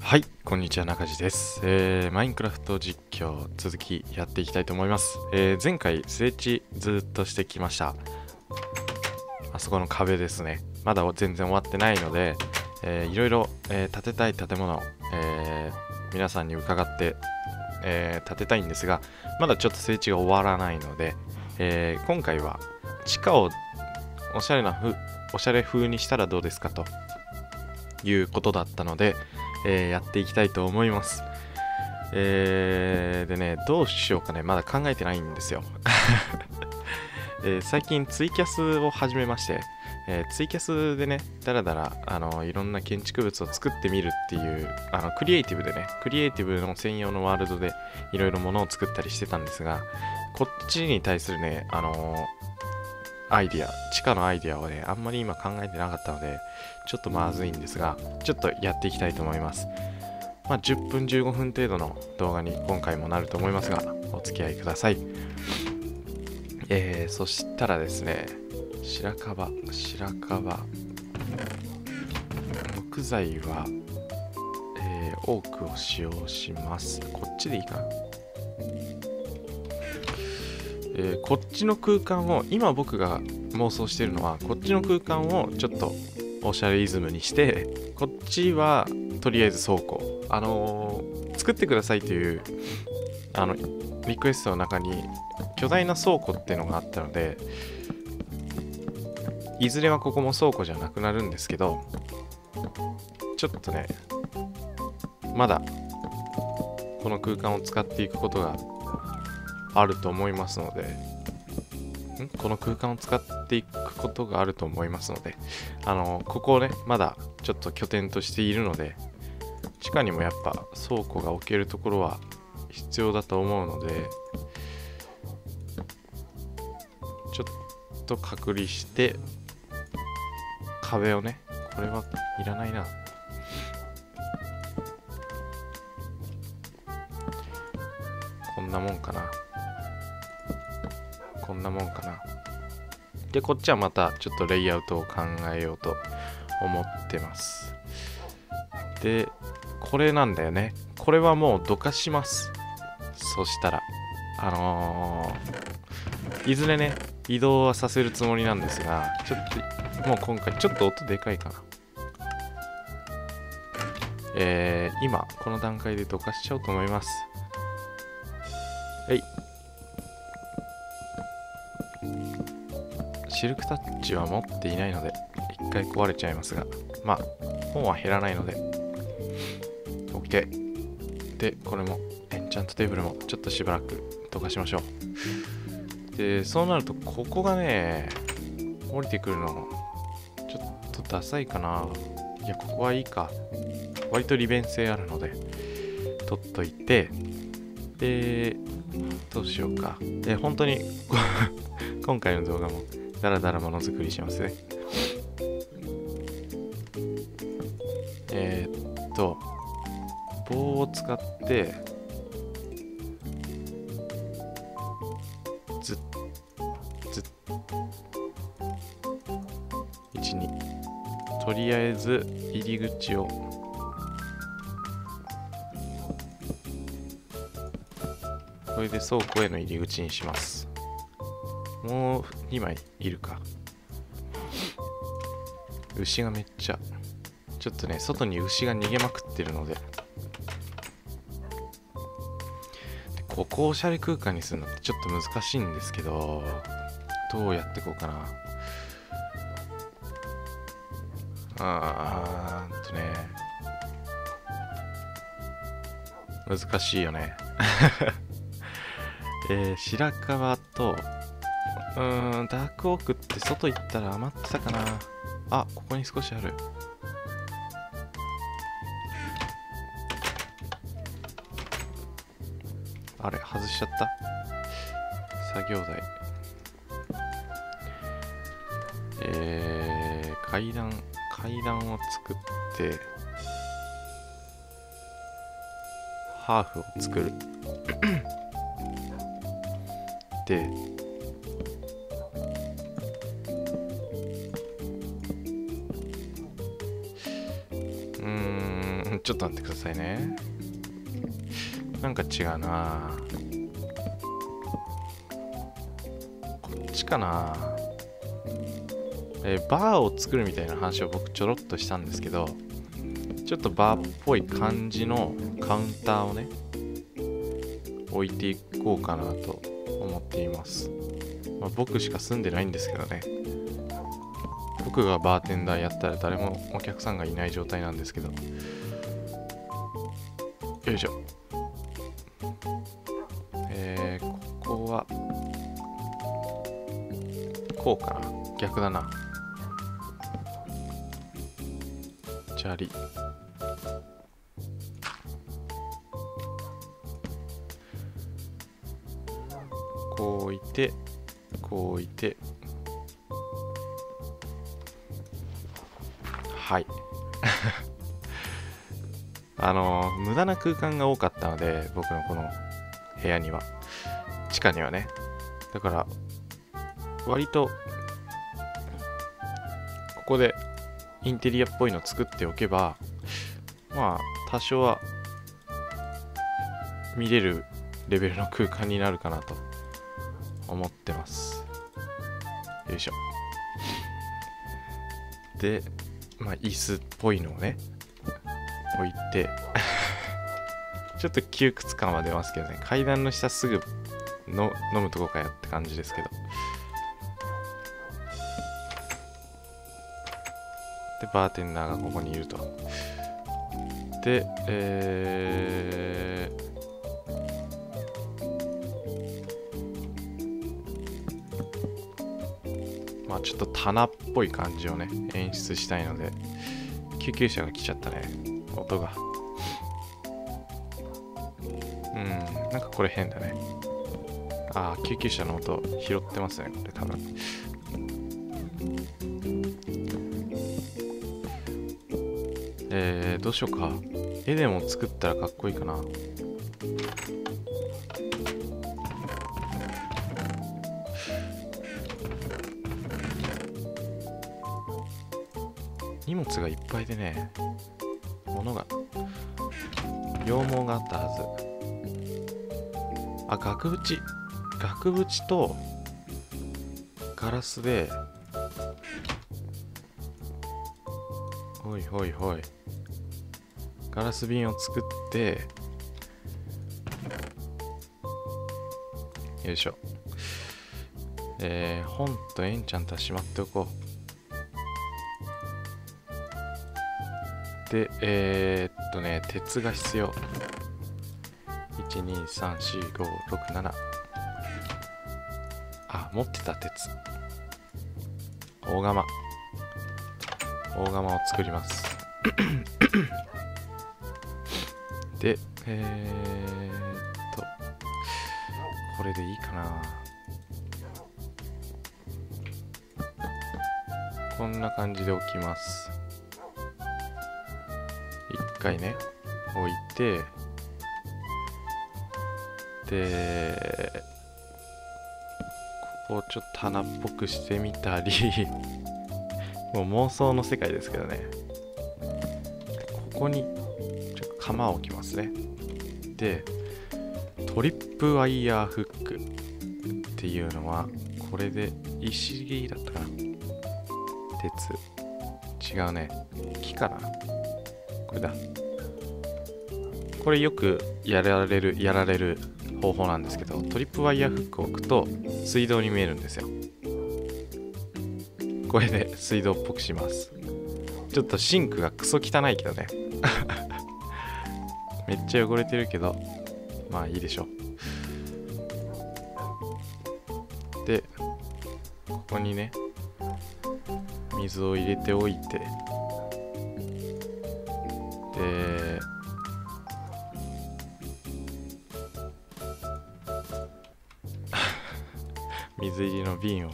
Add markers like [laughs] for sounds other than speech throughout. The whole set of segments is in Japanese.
はい、こんにちは、中地です。えー、マインクラフト実況続きやっていきたいと思います。えー、前回、スレッチずっとしてきました。あそこの壁ですね。まだ全然終わってないので、えー、いろいろ、えー建てたい建物、えー皆さんに伺って、えー建てたいんですが、まだちょっと整地が終わらないので、えー今回は地下をおしゃれなふおしゃれ風にしたらどうですかということだったので、えーやっていきたいと思います。えーでね、どうしようかね、まだ考えてないんですよ。[laughs] えー最近ツイキャスを始めまして、えーツイキャスでね、だらだら、あの、いろんな建築物を作ってみるっていう、あの、クリエイティブでね、クリエイティブの専用のワールドでいろいろものを作ったりしてたんですが、こっちに対するね、あのアイディア、地下のアイディアをね、あんまり今考えてなかったので、ちょっとまずいんですが、ちょっとやっていきたいと思います。まあ、10分、15分程度の動画に今回もなると思いますが、お付き合いください。えー、そしたらですね、白樺、白樺、木材は、えー多くを使用します。こっちでいいかな。えーこっちの空間を今僕が妄想してるのはこっちの空間をちょっとおしゃれイズムにして [laughs] こっちはとりあえず倉庫。あのー作ってくださいというあのリクエストの中に巨大な倉庫っていうのがあったのでいずれはここも倉庫じゃなくなるんですけどちょっとねまだこの空間を使っていくことがあると思いますので、この空間を使っていくことがあると思いますので、あの、ここをね、まだちょっと拠点としているので、地下にもやっぱ倉庫が置けるところは必要だと思うので、ちょっと隔離して、壁をね、これはいらないな。こんなもんかな。こんなもんかな。で、こっちはまたちょっとレイアウトを考えようと思ってます。で、これなんだよね。これはもうどかします。そしたら、あのーいずれね、移動はさせるつもりなんですが、ちょっと、もう今回ちょっと音でかいかな。えー、今、この段階でどかしちゃおうと思います。はい。シルクタッチは持っていないので、一回壊れちゃいますが、まあ、本は減らないので、OK。で、これも、エンチャントテーブルもちょっとしばらく溶かしましょう。で、そうなると、ここがね、降りてくるの、ちょっとダサいかな。いや、ここはいいか。割と利便性あるので、取っといて、で、どうしようか。で、本当に、[laughs] 今回の動画も、だらだらものづくりしますね。え、っと、棒を使って、ずっ、ずっ、1、2、とりあえず入り口を、これで倉庫への入り口にします。もう2枚いるか。牛がめっちゃ。ちょっとね、外に牛が逃げまくってるので。でここをおしゃれ空間にするのってちょっと難しいんですけど、どうやってこうかな。あーーんとね。難しいよね。[laughs] えー、白樺と、うーん、ダークオークって外行ったら余ってたかな。あ、ここに少しある。あれ、外しちゃった？作業台。えー、階段、階段を作って、ハーフを作る。で、ちょっと待ってくださいね。なんか違うな。こっちかな。えー、バーを作るみたいな話を僕ちょろっとしたんですけどちょっとバーっぽい感じのカウンターをね置いていこうかなと思っています、まあ、僕しか住んでないんですけどね。僕がバーテンダーやったら誰もお客さんがいない状態なんですけど。よいしょ。えー、ここは。こうか。な逆だな。砂利こう置いてこう置いて。あの無駄な空間が多かったので僕のこの部屋には。地下にはね。だから割とここでインテリアっぽいの作っておけばまあ多少は見れるレベルの空間になるかなと思ってます。よいしょ。でまあ椅子っぽいのをね置いて。[laughs] ちょっと窮屈感は出ますけどね。階段の下すぐの飲むとこかよって感じですけど。でバーテンダーがここにいると。でえーまあちょっと棚っぽい感じをね演出したいので救急車が来ちゃったね。音が。うんなんかこれ変だね。ああ救急車の音拾ってますね。これ多分。えー、どうしようか。絵でも作ったらかっこいいかな。荷物がいっぱいでね。物が。羊毛があったはず。あ額縁。額縁とガラスで。ほいほいほい。ガラス瓶を作って。よいしょ。えー、本とエンチャントはしまっておこう。で、えー、っとね、鉄が必要。1、2、3、4、5、6、7。あ、持ってた鉄。大釜。大釜を作ります。[coughs] で、えー、っと、これでいいかな。こんな感じで置きます。回ね置いてでここをちょっと花っぽくしてみたり [laughs] もう妄想の世界ですけどね。ここにちょっと釜を置きますね。でトリップワイヤーフックっていうのはこれで石だったかな？鉄。違うね。木かな？これだ。これよくやられるやられる方法なんですけどトリップワイヤーフックを置くと水道に見えるんですよ。これで水道っぽくします。ちょっとシンクがクソ汚いけどね。[laughs] めっちゃ汚れてるけどまあいいでしょう。でここにね水を入れておいてで [laughs] 水入りの瓶を。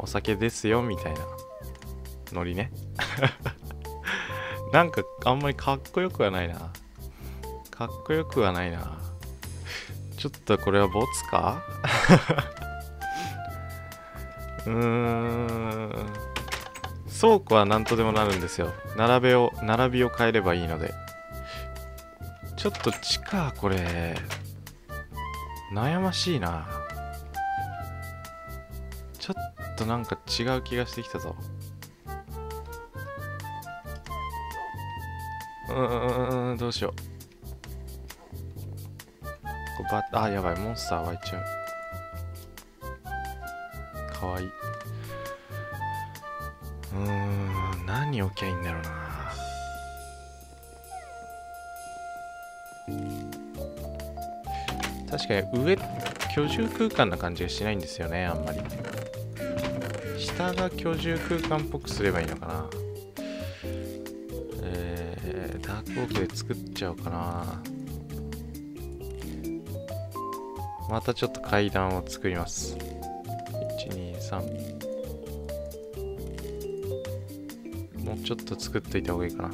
お酒ですよみたいな。ノリね。[laughs] なんかあんまりかっこよくはないな。かっこよくはないな。ちょっとこれはボツか？[laughs] うーん。倉庫は何とでもなるんですよ。並べを並びを変えればいいので。ちょっと地下これ悩ましいな。ちょっとなんか違う気がしてきたぞ。うーんどうしよう。こバあやばいモンスター湧いちゃう。かわいい。うーん何置きゃいいんだろうな。確かに上居住空間な感じがしないんですよねあんまり。下が居住空間っぽくすればいいのかな。えー、ダークオークで作っちゃおうかな。またちょっと階段を作ります。123もうちょっと作っといた方がいいかな。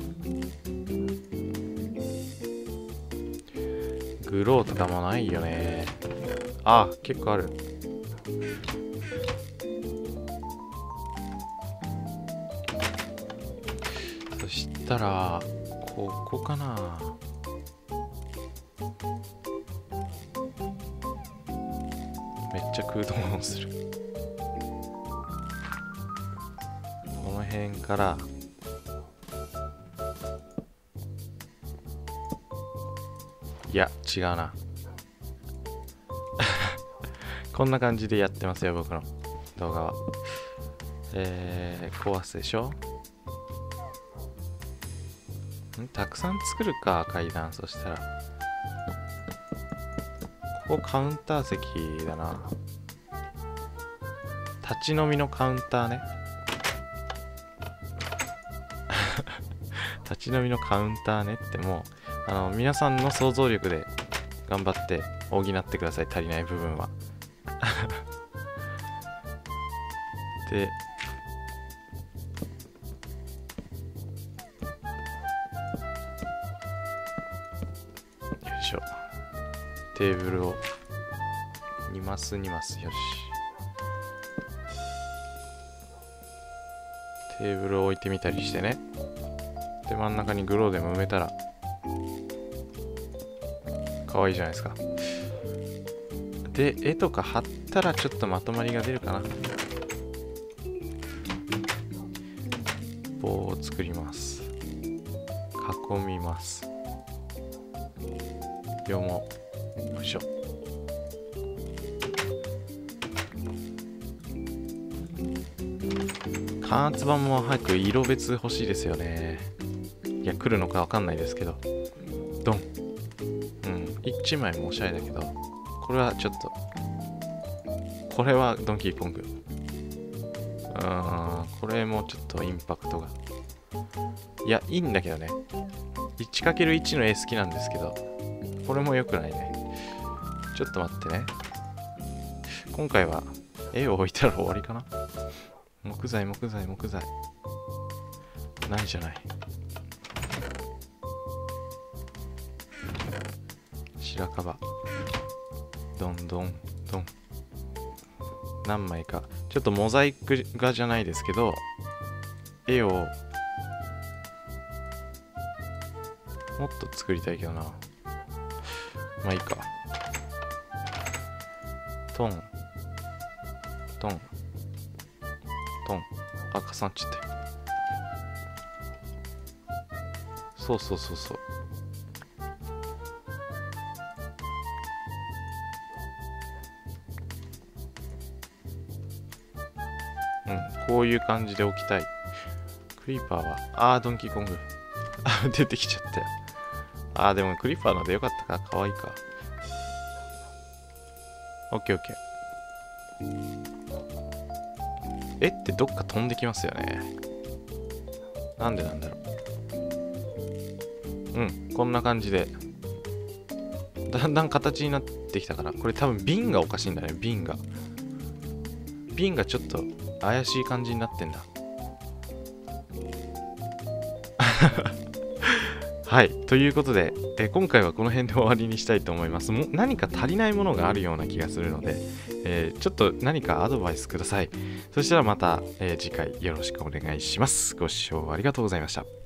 グローとかもないよね。あ結構ある。そしたらここかな。めっちゃ空洞をする。この辺からいや違うな。[laughs] こんな感じでやってますよ僕の動画は。えー、壊すでしょ？ん？たくさん作るか階段そしたら。ここカウンター席だな。立ち飲みのカウンターね。[laughs] 立ち飲みのカウンターねってもうあの皆さんの想像力で頑張って補ってください。足りない部分は。[laughs] でよいしょ。テーブルを2マス2マス。よし。テーブルを置いてみたりしてね。で真ん中にグローでも埋めたら。可愛いじゃないですか。で絵とか貼ったらちょっとまとまりが出るかな。棒を作ります。囲みます。両も。よいしょ。感圧板も早く色別欲しいですよね。いや来るのかわかんないですけど。1枚もおしゃれだけど、これはちょっと、これはドンキーコング。うーん、これもちょっとインパクトが。いや、いいんだけどね。1×1 の絵好きなんですけど、これも良くないね。ちょっと待ってね。今回は絵を置いたら終わりかな木材、木材、木材。ないじゃない。白樺。どんどんどん。何枚か。ちょっとモザイク画じゃないですけど絵をもっと作りたいけどな。まあいいか。トン。トン。トン。あ重なっちゃってそうそうそうそう。うんこういう感じで置きたい。クリーパーは、あー、ドンキーコング。[laughs] あ、出てきちゃったよ。あー、でもクリーパーのでよかったか。かわいいか。オッケーオッケー。絵ってどっか飛んできますよね。なんでなんだろう。うん、こんな感じで。だんだん形になってきたから。これ多分瓶がおかしいんだね、瓶が。瓶がちょっと怪しい感じになってんだ。[laughs] はい。ということで、えー今回はこの辺で終わりにしたいと思います。もう何か足りないものがあるような気がするので、えーちょっと何かアドバイスください。そしたらまた、えー次回よろしくお願いします。ご視聴ありがとうございました